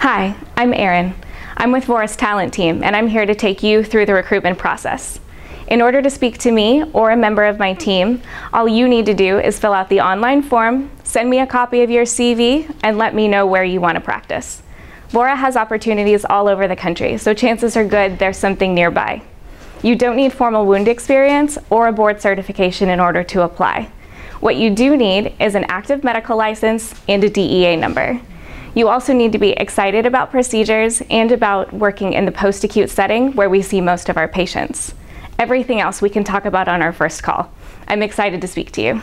Hi, I'm Erin. I'm with Vohra's talent team, and I'm here to take you through the recruitment process. In order to speak to me or a member of my team, all you need to do is fill out the online form, send me a copy of your CV, and let me know where you want to practice. Vora has opportunities all over the country, so chances are good there's something nearby. You don't need formal wound experience or a board certification in order to apply. What you do need is an active medical license and a DEA number. You also need to be excited about procedures and about working in the post-acute setting where we see most of our patients. Everything else we can talk about on our first call. I'm excited to speak to you.